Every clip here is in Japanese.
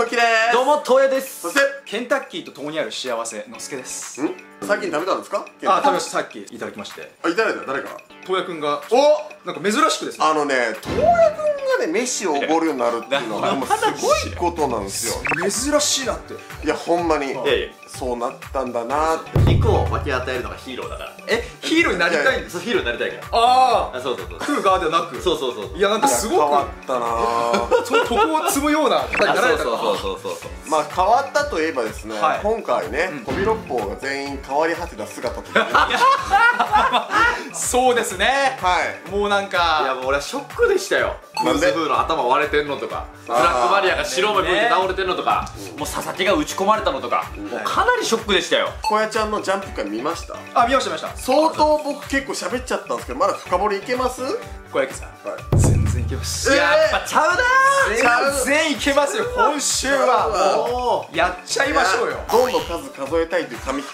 小池です。どうも東映です。そして？ケンタッキーと共にある幸せのすけです。ん？最近食べたんですか？あ食べましたさっきいただきまして。あいただいた。誰か？東也くんが。お！なんか珍しくですね。あのね東也くんがね飯をおごるようになるっていうのはもうすごいことなんですよ。珍しいなって。いやほんまに。いやいや。そうなったんだなって。肉を分け与えるのがヒーローだから。え？ヒーローになりたい？んですそうヒーローになりたいから。ああそうそうそう。あ食う側ではなく。そうそうそういやなんかすごく。変わったな その床を積むような方にあなられたか。そうそうそうそうそう。そうまあ変わったといえばですね、はい。今回ね、飛び六方が全員変わり果てた姿というね。そうですね。はい。もうなんいやかもう俺はショックでしたよなんで？フーズフーの頭割れてんのとかブラックマリアが白目向いて倒れてんのとかもう佐々木が打ち込まれたのとかもうかなりショックでしたよ。小屋ちゃんのジャンプ会見ました？あ見ました見ました。相当僕結構喋っちゃったんですけどまだ深掘りいけます？はい小焼さん。全然いけます。えー。やっぱちゃうな全然いけますよ今週は。もうやっちゃいましょうよ。どんどん数数えたいという紙切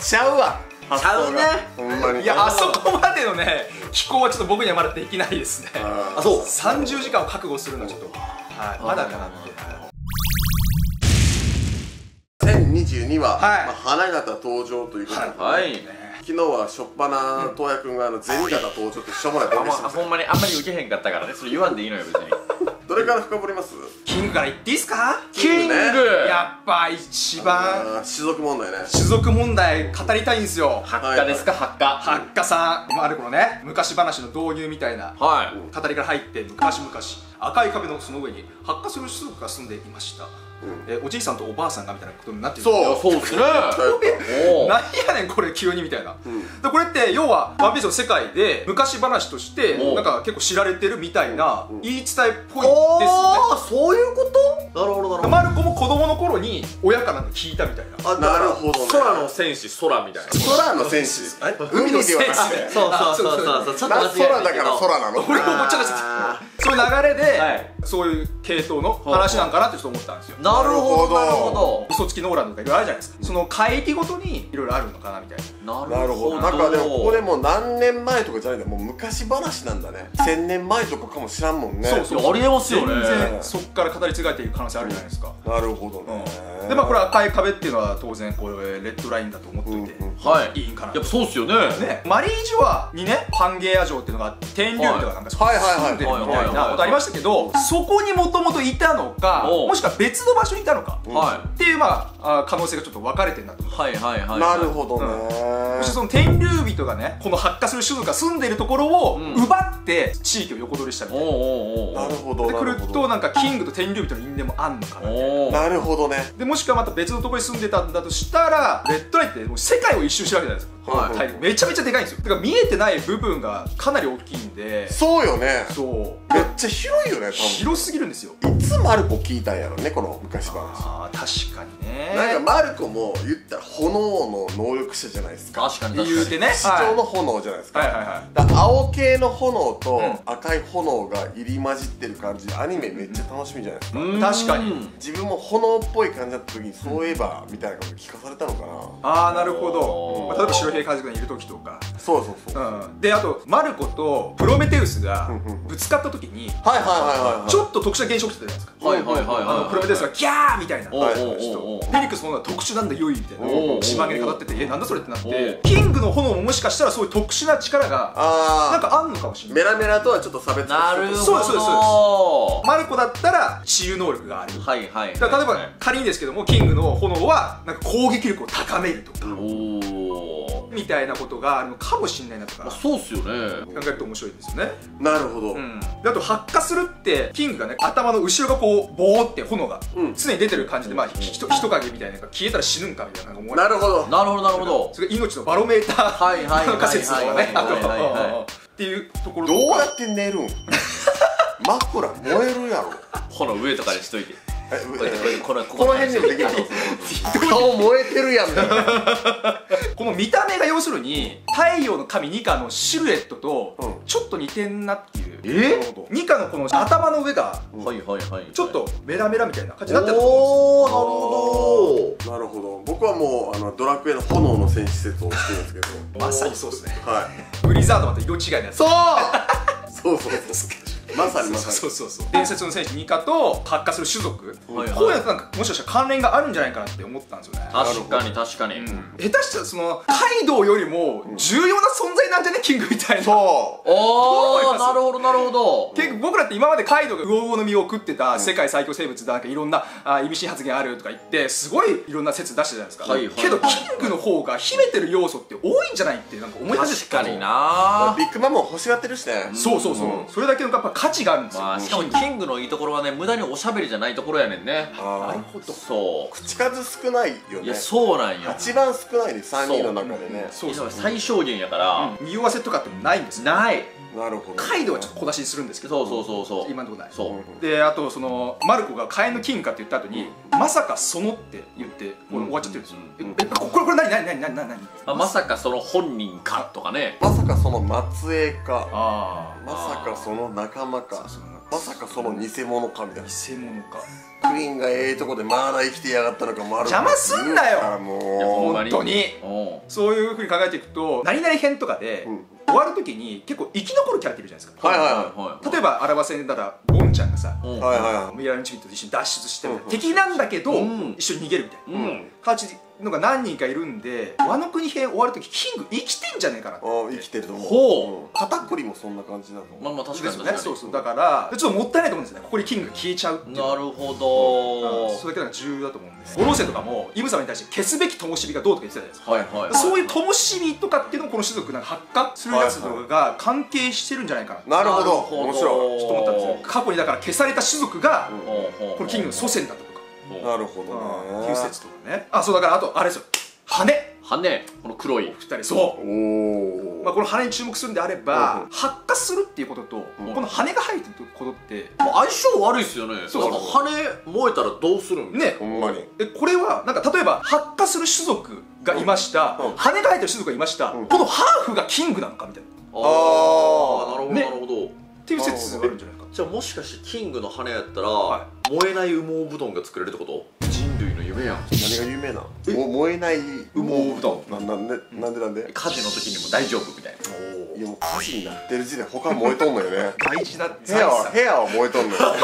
ちゃうわちゃうね。ほんまに。いやあそこまでのね気候はちょっと僕にはまだできないですね。ああそう。30時間を覚悟するのはちょっと、はい、まだかなって。1022は、はいまあ、花形登場ということで、はい。昨日はしょっぱな東也くんがあの銭形登場ってしょうもないボあケしてましたほんまにあんまり受けへんかったからねそれ言わんでいいのよ別にどれから深掘ります？キングから言っていいっすか？キング。やっぱ一番種族問題ね。種族問題語りたいんですよ。発火ですか？発火。ハッカさん。マルコのね昔話の導入みたいなはい。語りから入って昔々。赤い壁のその上に発火する種族が住んでいました、えおじいさんとおばあさんがみたいなことになってるそう。そうっすね。おおなんやねんこれ急にみたいな、でこれって要は「ワンピースの世界で昔話としてなんか結構知られてるみたいな言い伝えっぽいですよああそういうこと？なるほどなるねマルコも子供の頃に親からの聞いたみたいな。あなるほどね。空の戦士空みたいな。空の戦士。海で？はなくてそうそうそうそう。そうちょっとな間違え空だから空なの俺も思っちゃった。そういう流れで、はい。そういう系統の話なんかなってちょっと思ったんですよ。なるほどなるほ嘘つきノーランとかいろいろあるじゃないですか、その海域ごとにいろいろあるのかなみたいな。どなるほど。なんかでもここでもう何年前とかじゃないんだもう昔話なんだね。1000年前とかかもしらんもんね。そうそうありえますよね。全然そっから語り継がれていく可能性あるじゃないですか、なるほどね。でまあこれ赤い壁っていうのは当然これレッドラインだと思っといて、うんうんはい。いいんかなやっぱそうっすよね。ね、マリージュアにねパンゲーア城っていうのがあって天竜とかなんかはいはいはい住んでるみたいなことありましたけどそこにもともといたのかもしくは別の場所にいたのか。はっていうまああ可能性がちょっと分かれてるなと思いはいはいはい。なるほどそねしてその天竜人がねこの発火する種族が住んでるところをうん。奪って地域を横取りしたみたいな。おうおうおう。なるほどで来なるほど。るとなんかキングと天竜人の因縁もあんのかな。なるほどね。でもしくはまた別のところに住んでたんだとしたらレッドラインってもう世界を一周してるわけじゃないですか。はいめちゃめちゃでかいんですよ。だから見えてない部分がかなり大きいんで。そうよね。そう。めっちゃ広いよね多広すぎるんですよ。分いつマルコ聞いたんやろねこの昔話。あー確かにね。なんかマルコも言ったら炎の能力者じゃないですか。確かに確かに。言うてね地上の炎じゃないですか、はいはいはい。青系の炎とうん。赤い炎が入り混じってる感じでアニメめっちゃ楽しみじゃないですか、うん。確かに。自分も炎っぽい感じだった時にそういえばみたいなこと聞かされたのかな、ああなるほど。まあ、例えば白兵海賊団にいる時とか。そうそうそう、うん。であとマルコとプロメテウスがぶつかった時にはいはいはいはい。ちょっと特殊な現象起きてたじゃないですかはいはいはいはい。あのプスがギャーみたいな。おうおうおうおう。フェニックスの方が特殊なんだよいみたいな。島毛で語っててえなんだそれ？ってなっおてう。キングの炎ももしかしたらそういう特殊な力がなんかあんのかもしれない。メラメラとはちょっと差別。化なるほどそうですそうです。はマルコだったら治癒能力がある。いはいはいだから例えば仮にですけどもキングの炎はなんか攻撃力を高めるとか。おおみたいなことがあるのかもしれないなとか考そうっすよね。えると面白いですよね。なるほど、うん。であと発火するってキングがね頭の後ろがこうボーって炎がうん。常に出てる感じでまあひ人人影みたいなのが消えたら死ぬんかみたいな思われなるほど。なるほどなるほど。それが命のバロメーターはいはいはいはい仮説とかねあとはいはいはっていうところどうやって寝るん。枕燃えるやろ炎上とかにしといてえこの辺でもできる 顔燃えてるやん。この見た目が要するに太陽の神ニカのシルエットとうん。ちょっと似てんなっていうえ？ニカのこの頭の上がはいはいはいちょっとメラメラみたいな感じになってるおーなるほど。なるほど。僕はもうあのドラクエの炎の戦士説をしてるんですけど。まさにそうですね。はい。ブリザードまた色違いのやつそう。そうそうそうまさにまさに。そうそうそう。伝説の戦士ニカと発火する種族、はいはい。こういうのとなんかもしかしたら関連があるんじゃないかなって思ったんですよね。確かに確かに、下手したらそのカイドウよりも重要な存在なんじゃね？キングみたいな。そう。なるほどなるほど。結構僕らって今までカイドウが魚の実を食ってた世界最強生物だなんかいろんなあ意味深発言あるとか言ってすごいいろんな説出したじゃないですか、はいはい。けどキングの方が秘めてる要素って多いんじゃないってなんか思い始めて確かにうなビッグマムを欲しがってるしね。そうそうそう、うん。それだけのやっぱ価値があるんですよ、まあしかもキングのいいところはね無駄におしゃべりじゃないところやねんね。あーほど。そ口数少ないよね。ういやそうなんよ。一番少ないで3人の中でね。そう。そう最小限やから、匂わせとかってもないんですよ。ないなるほど。カイドウはちょっと小出しにするんですけどそうそうそうそう。今のところない。そう、うん。であとそのマルコが火炎の金貨って言った後に、まさかそのって言ってこれ終わっちゃってるんですよ、うん。ええここれこれ何何何何何何？まあ、まさかその本人かとかね。まさかその末裔か。あまさかその仲間か。まさかその偽物かみたいな。偽物か。クイーンがええとこでまだ生きてやがったのかもある。邪魔すんなよ。もう。本当に。うんそういうふうに考えていくと何々編とかで、うん終わる時に結構生き残るキャラっているじゃないですか、はいはいはい例えば荒場戦ならボンちゃんがさ、うんはいはいはい。ミラーのチビと一緒に脱出して、うん。敵なんだけど、うん。一緒に逃げるみたいな、うん。感じのが何人かいるんで和の国編終わる時キング生きてんじゃねえかなって。あ生きてると思う。ほう。ん。肩こりもそんな感じなの。まあまあ確かに確かに。そうそう。だからちょっともったいないと思うんですよね。ここにキングが消えちゃうっていうなるほうん。どそれだけが重要だと思うんで。五老星とかもイブ様に対して消すべき灯火がどうとか言ってたじゃないですか。はいはい。そういう灯火とかっていうのもこの種族なんか発火するやつとかが関係してるんじゃないかな。なるほど。なるほど。面白い。ちょっと思ったんですよ。過去にだから消された種族がこのキングの祖先だと。かなるほどね。っていう説とかね。あそうだからあとあれですよ。羽。羽。この黒い。二人そう。おおまあ、この羽に注目するんであれば、うん発火するっていうことと、うん。この羽が生えてることってもう相性悪いっすよね。そうなんか羽燃えたらどうするんね。ほんまに。えこれはなんか例えば発火する種族がいました、うん。羽が生えてる種族がいました、うん。このハーフがキングなのかみたいな。っああー。なるほどね。なるほど。ていう説があるんじゃない？かじゃあもしかしてキングの羽やったら、は燃えない羽毛布団が作れるってこと？人類の夢やん。何が有名なの燃えない羽毛布団。ななんで？なんでなんで？火事の時にも大丈夫みたいな。いやもう火事になってる時点で他燃えとんのよね。大事な部屋は部屋は燃えとんのよ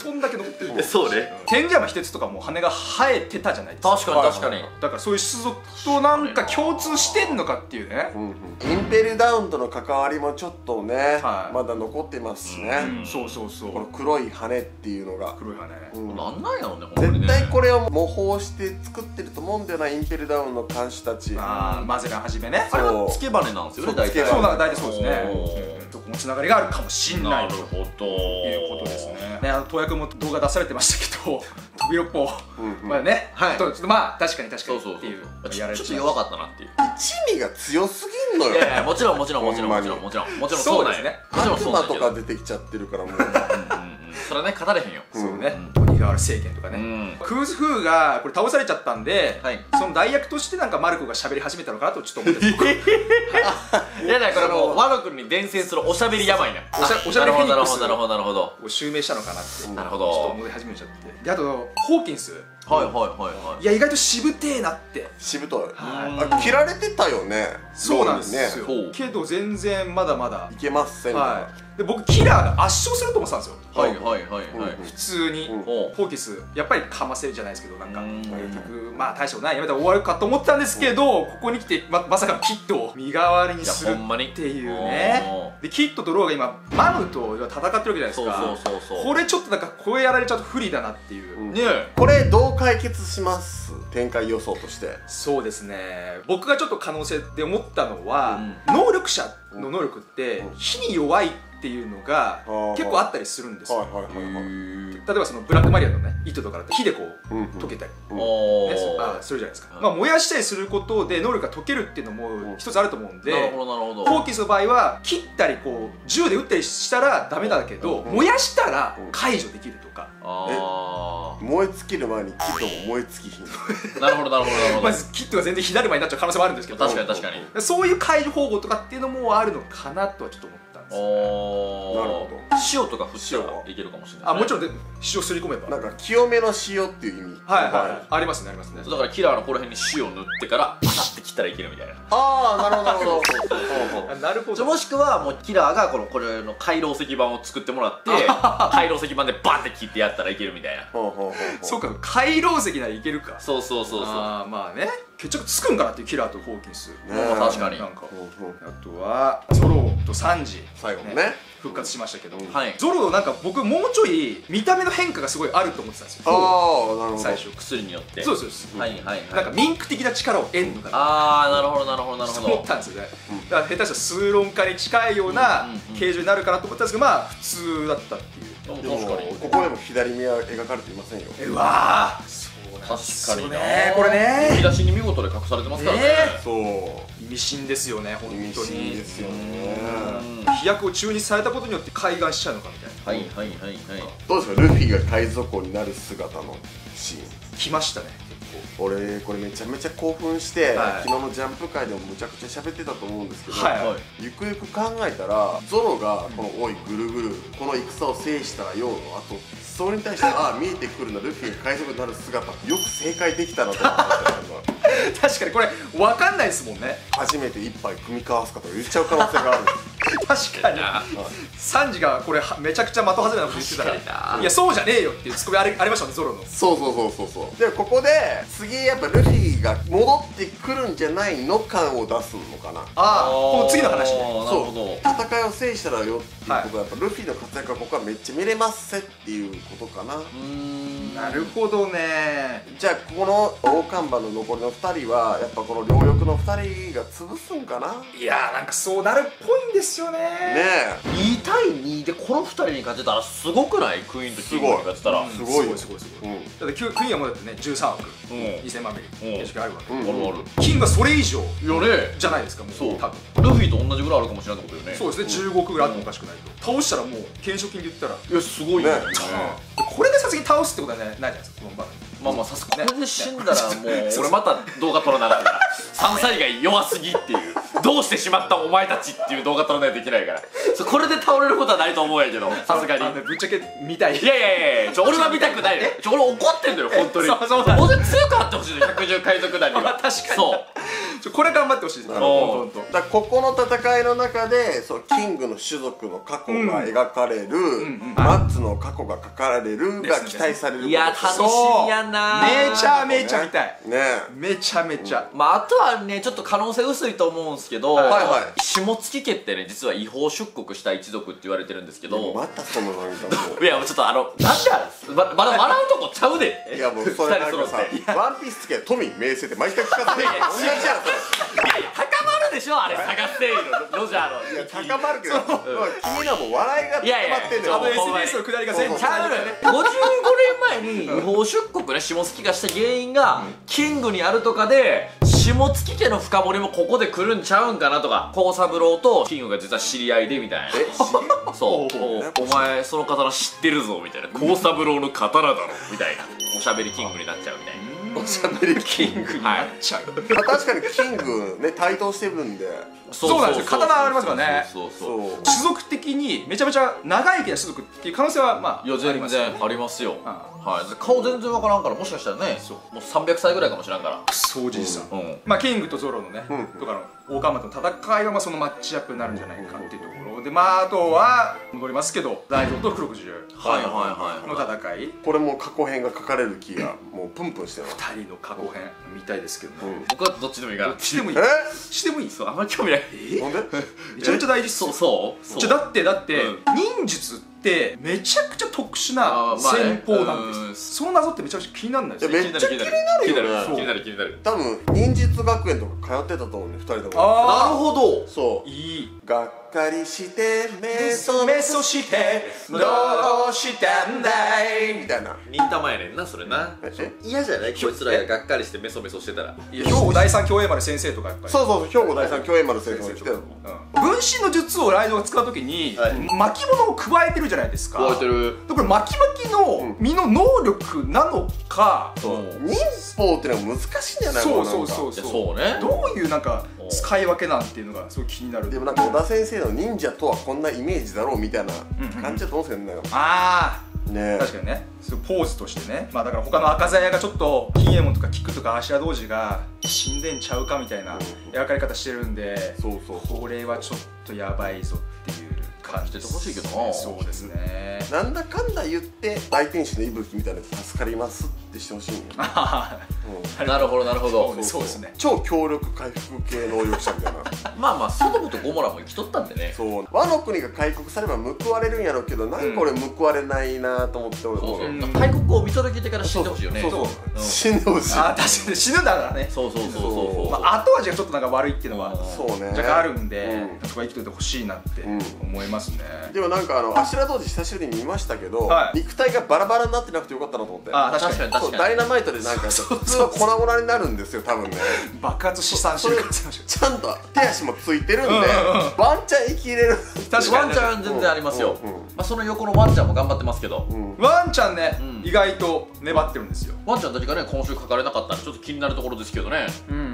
布団だけ残ってる。えそうね。天山秘鉄とかも羽が生えてたじゃないですか。確かに確かに、はい。だからそういう種族となんか共通してんのかっていうね、うんうん。インペルダウンとの関わりもちょっとね、はい。まだ残ってますしね、うんそうそうそう。この黒い羽っていうのが、黒い羽、うん。なんなんやろうね絶対これを模倣して作ってると思うんだよなインペルダウンの監視たち。ああマゼランはじめね。あれはつけ羽なんですよね大体。そうなん大体そうですねおーうんそこもつながりがあるかもしんないと。なるほど。いうことですね。ねあの東役も動画出されてましたけど飛び六方うんうん。まあねはい。ちょっとまあ確かに確かそうそうそうにっていうちやられょちょっと弱かったなっていう。一味が強すぎんのよ。いやいやもちろんもちろんもちろんもちろんもちろん。もちろんそうですね。もちろんそうなんやけど悪魔とか出てきちゃってるからもう。うんうんうん。それはね語れへんよ。うんそうね鬼瓦政権とかね。うん。クーズフーがこれ倒されちゃったんではい。その代役としてなんかマルコが喋り始めたのかなとちょっと思ってますいやだからこれもう和の国に伝染するおしゃべり病なおしゃおしゃべりフェニックス。なるほどなるほどなるほを襲名したのかなってちょど。なるほっとど思い始めちゃって。であとホーキンス。はいはいはいはい。いや意外としぶてえなって。しぶとい、はい。あ切られてたよね。そうなんですよ。けど全然まだまだ。いけませんから、はいで僕キラーが圧勝すると思ってたんですよ。はいはいはいはい。うん。普通に、うん。おう。ホーキスやっぱりかませるじゃないですけどなんか。うん。結局まあ大したことない。やめたら終わるかと思ったんですけど、ここに来てままさかのキットを身代わりにするっていうね。でキットとローが今マムと戦ってるわけじゃないですそうかそうそうそう。これちょっとなんかこれやられちゃうと不利だなっていう、うん。ねえ。これどう解決します？展開予想として。そうですね。僕がちょっと可能性で思ったのは、能力者の能力ってうん。火に弱いっていうのがうん結構あったりするんですよ、例えばそのブラックマリアのね糸とかだと火でこううんうん。溶けたり、うん。うあするじゃないですか、はいまあ、燃やしたりすることで能力が解けるっていうのも一つあると思うんで、なるほどなるほど。ホーキンスの場合は切ったりこう銃で撃ったりしたらダメだけど、うん。燃やしたらうん。解除できるとか、あ燃え尽きる前にキットも燃え尽きひんあ なるほどなるほどなるほど。まずキットが全然火だるまになっちゃう可能性もあるんですけど。確かに確かに。そういう解除方法とかっていうのもあるのかなとはちょっと思ったんですよおなるほ塩とか振ったらいけるかもしれない、あもちろんで塩すり込めば。なんか清めの塩っていう意味。はいはい、はい、ありますねありますね。だからキラーのこの辺に塩塗ってからパサって切ったらいけるみたいな。ああなるほど。なるほどなるほど。じゃもしくはもうキラーがこのこれの回廊石板を作ってもらって回廊石板でバンって切ってやったらいけるみたいな。ほうほうほうほう。そうか回廊石ならいけるか。そうそうそうそう。あーまあね決着つくんかなっていうキラーとホーキンス確かに。なんか。ほうほう。あとはゾロとサンジ。最後のね。復活しましたけど、はい。ゾロなんか僕もうちょい見た目の変化がすごいあると思ってたんですよ。ああなるほど。最初薬によって。そうですそうです、はいはいはい。なんかミンク的な力を得んのかなああなるほどなるほどなるほそう思っどたんですよね、だから下手したら数論化に近いような形状になるかなと思ったんですけどまあ普通だったっていうでもここでも左目は描かれていませんよ。うわー。そうなんですよ。確かになねこれ引きね出しに見事で隠されてますからね。ねそう。意味深ですよね本意味当に深ですようんね。飛躍を中にされたことによって開眼しちゃうのかみたいな。はいはいはいはい。どうですか？ルフィが海賊王になる姿のシーン。来ましたね俺これめちゃめちゃ興奮して、はい。昨日のジャンプ界でもむちゃくちゃ喋ってたと思うんですけど、はい。はい。ゆくゆく考えたらゾロがこの「おいぐるぐるこの戦を制したらよう」のあとそれに対してああ見えてくるなルフィが海賊になる姿よく正解できたなと思って 確かにこれ分かんないですもんね。初めて一杯組み交わすかとか言っちゃう可能性がある 確かに。サンジがこれはめちゃくちゃ的外れなこと言ってた確かにらな。いやそうじゃねえよっていうツッコミありありましたねゾロの。そうそうそうそうそう。でここで次やっぱルフィが戻ってくるんじゃないの感を出すのかな。ああこの次の話ね。あーなるほど。戦いを制したらよっていうことはやっぱルフィの活躍がここはめっちゃ見れますせっていうことかな。うーん。なるほどね。じゃあこの大看板の残りの2人はやっぱこの両翼の2人が潰すんかな。いやーなんかそうなるっぽいんですよね。ね2対2でこの2人に勝てたらすごくない？クイーンとキングに勝てたら。すごい。よすごい。すごい。すごい。えうん。だってクイーンはもうだってね13億。うん。2000万ミリうん形式があるわけ。うん。あるある。キングはそれ以上じゃないですかもうそう。多分。ルフィと同じぐらいあるかもしれないってことよね。そうですね15億ぐらいあってもおかしくないと。倒したらもう懸賞金で言ったら。いやすごいよね。ねこれでさすがに倒すってことはねないじゃないですかこの場面まあまあさすがにこれで死んだらもう俺また動画撮らならんから。3歳が弱すぎっていうどうしてしまったお前たちっていう動画撮らないといけないから。そうこれで倒れることはないと思うんやけどさすがに。ぶっちゃけ見たい。いやいやいや俺は見たくないよ。俺怒ってんだよ本当に。そうそうだもう。ちょい強くあってほしいの百獣海賊団には。まあ確かに。そうこれ頑張ってほしいです。ねだここの戦いの中でそうキングの種族の過去が描かれる、ん。マッツの過去が書かれるが期待されること。いや楽しみやな。めちゃめちゃ見たい。ね。めちゃめちゃ。まあ、あとはねちょっと可能性薄いと思うんですけど、はいはい。下月家ってね実は違法出国した一族って言われてるんですけど、またそのなんかも。いやもうちょっとあのなんであれままだ笑うとこちゃうで。ういやもうそれなんかさワンピースつけ富名声って毎回聞かせて同じやんそれいやいや高まるでしょあれ。探せよロジャーの。いや高まるけど、まあ君らも笑いが高まってんだよ。あの SNS のくだりが全部そうそうちゃうのよ55年前に違法出国ね下月がした原因がキングにあるとかで下月家の深掘りもここで来るんちゃうんかなとか幸三郎とキングが実は知り合いでみたいな。そう。おお前その刀知ってるぞみたいな。幸三郎の刀だろみたいな。おしゃべりキングになっちゃうみたいなおしゃべりキングはいちゃう。まあ確かにキングね台頭してるんで。そうなんですよ。刀ありますからね。そうそうそうそう。種族的にめちゃめちゃ長生きな種族っていう可能性はまあいや全ありますよ然ありますよ。あはい。顔全然わからんからもしかしたらねそう。もう300歳ぐらいかもしれんから。クソおじいさん、うん。まあ、キングとゾロのね、うんとかの大川との戦いはまあそのマッチアップになるんじゃないかっていうところでまああとは戻りますけど大蔵と黒くじゅはいはいはいの戦い。これも過去編が書かれる気がもうプンプンしてる二人の過去編見たいですけどね、僕はどっちでもいいかなしてもいい。え？してもいいそうあんまり興味ない。なんで？めちゃめちゃ大事っすよ。そうそう。だってだって、うん。忍術ってめちゃくちゃ特殊な戦法なんです、うん。その謎ってめちゃくちゃ気にならないですめっちゃ気になるよね気になる気になる。気になる多分忍術学園とか通ってたと思うね二人とも。あー。ほど。そう。いい。がっかりしてメソメソしてどうしたんだい？みたいな。忍たまやねんなそれな。え？嫌じゃない？こいつらががっかりしてメソメソしてたら。いや兵庫第三共栄丸先生とかやっぱり。そうそう兵庫第三共栄丸先生も来てる。うん。分身の術をライドが使うときに、はい。巻物を加えてるじゃないですか。加えてる。でこれ巻き巻きの身の能力なのか、そう。忍法ってのは難しいんじゃないそうそうそう。いやそうそうね。どういうなんか使い分けなんていうのがすごい気になる。でもなんか小田先生の忍者とはこんなイメージだろうみたいな感じだと思うんですけどね。ああ。ね。確かにね。そうポーズとしてね。まあだから他の赤座屋がちょっと金右衛門とか菊とか芦屋童子が死んでんちゃうかみたいな描かれ方してるんでそうそう。これはちょっとやばいぞって感じしててほしいけどな。そうですね。なんだかんだ言って大天使の息吹みたいなの助かりますってしてほしいんよ、うん。なるほどなるほど。そうですね。超強力回復系能力者みたいな。まあまあソドムとゴモラも生きとったんでね。そう。和の国が開国されば報われるんやろうけどなんか俺報われないなと思って俺そうそう。思う大国を見届けてから死んでほしいよね。そうそう。うん。死んでほしい。あー確かに。死ぬんだからね。そうそうそうそうそう。まあ、後味がちょっとなんか悪いっていうのはそうね。若干あるんで、うん。そこは生きててほしいなってうん。思いますね、でもなんかあの芦屋童子久しぶりに見ましたけど、はい。肉体がバラバラになってなくてよかったなと思って。あ確かに確かに。そうダイナマイトでなんか普通は粉々になるんですよ多分ね。爆発資産してるちゃんと手足もついてるんで、うんうんうん。ワンチャン生きれる。確かに。ワンちゃん全然ありますよ、うんうんまあ、その横のワンちゃんも頑張ってますけど、うん。ワンちゃんね、うん。意外と粘ってるんですよ。ワンちゃんたちがね今週書かれなかったんでちょっと気になるところですけどね。うんうんう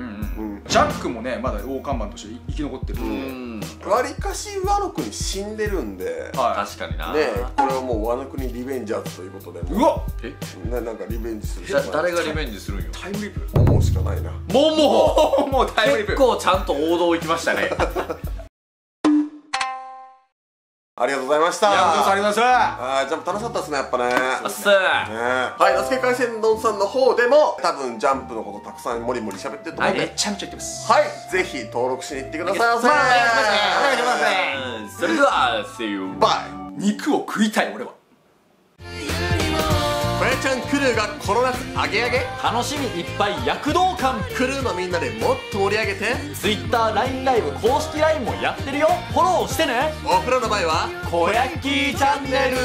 ん。ジャックもねまだ大看板として生き残ってるうんんわりかしワノ国死んでるんで、は確かにな、ねこれはもうワノ国リベンジャーズということでいうわえ？ななんかリベンジする。だ誰がリベンジするんよ？タイムリープ？思うしかないな。もうもおもうタイムリープ。結構ちゃんと王道行きましたねありがとうございました。ありがとうございまあージャンプ楽しかったですねやっぱね。あっす。ね。はい、那須海鮮丼さんの方でも多分ジャンプのことたくさんもりもり喋ってると思うんで、すめちゃめちゃ言ってます。はい、ぜひ登録しに行ってください。ませお願いします。それでは See you バイ。肉を食いたい俺は小屋ちゃんクルーがこの夏アゲアゲ？楽しみいっぱい躍動感。クルーのみんなでもっと盛り上げて。TwitterLINE ライブ公式 LINE もやってるよ。フォローしてね。お風呂の前は？小焼きチャンネル